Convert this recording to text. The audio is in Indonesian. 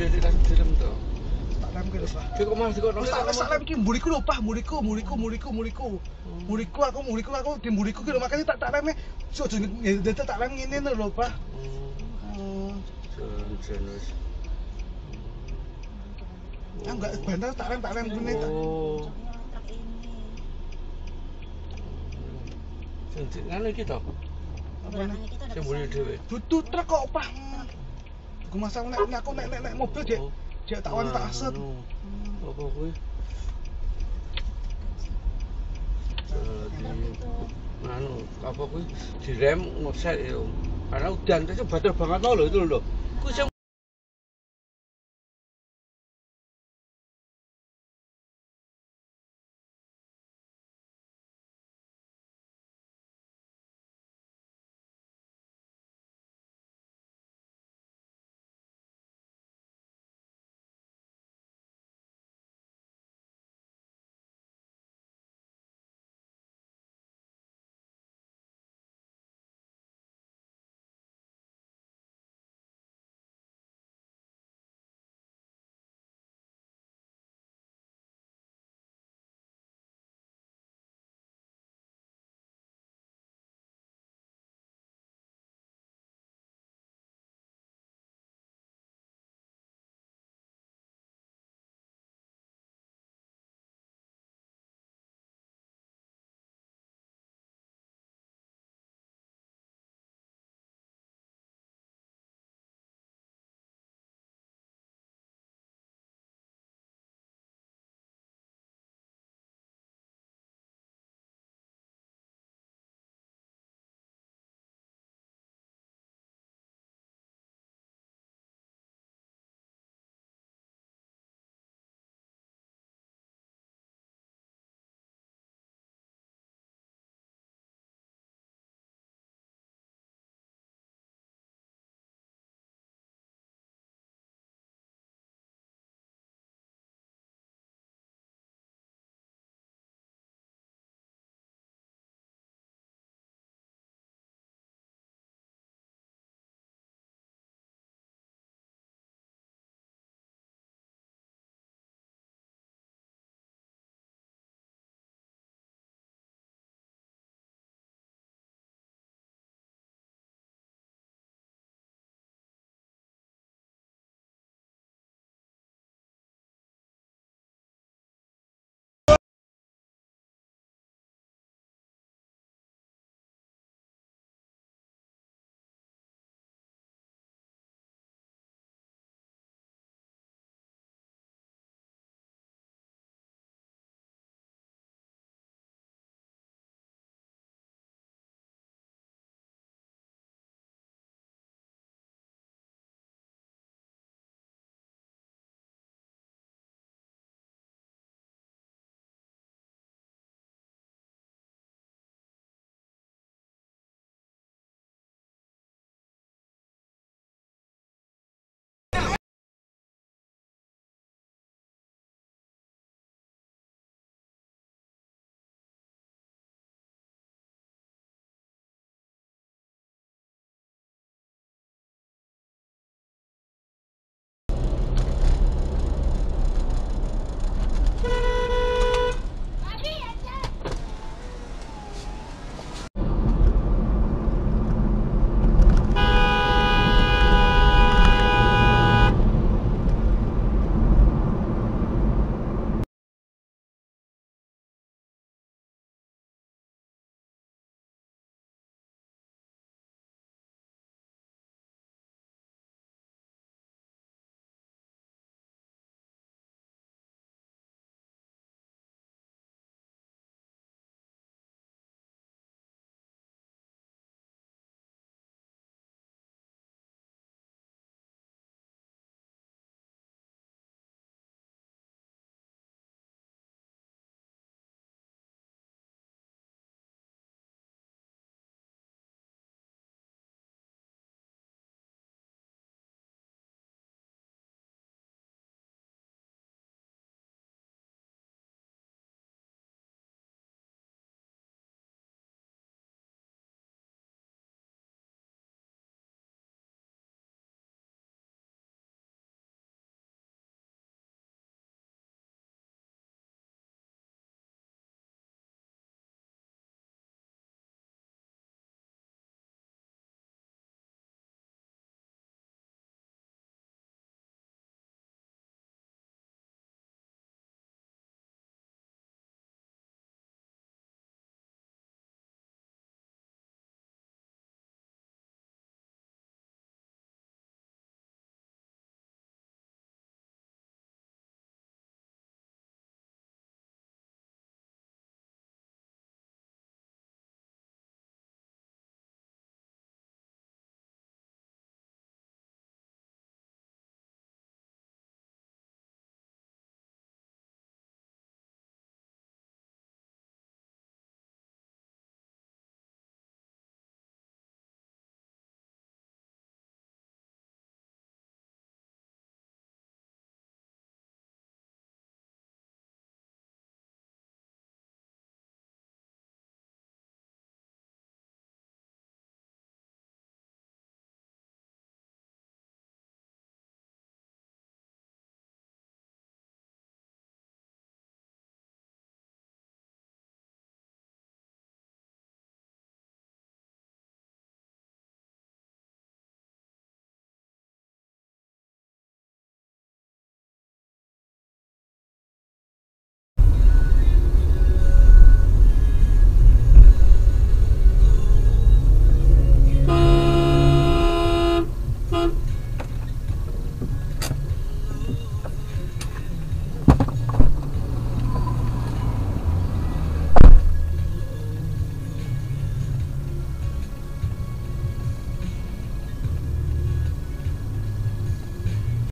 dia tidak film tuh. Tak lem ke lho, Pak. Dia kok dia kok tak tak lem iki mburiku lho, Pak. Mburiku, mburiku, mburiku, mburiku. Mburiku aku, mburiku aku di mburiku ki lho makanya tak tak lem. So aja nge- tak lem ngene lho, Pak. Oh. Jen wis. Ah enggak bantal tak lem tak lem kene tak. Oh. Ini. Sing di- ngene iki to. Apa Sing mburi dhewe. Dudu kok, Pak. kemasan naik naik kau naik naik naik mobil cik cik tak wan tak asa tu anu apa kuwi direm ngoset itu karena udan itu bater banget loh itu loh kuwi sing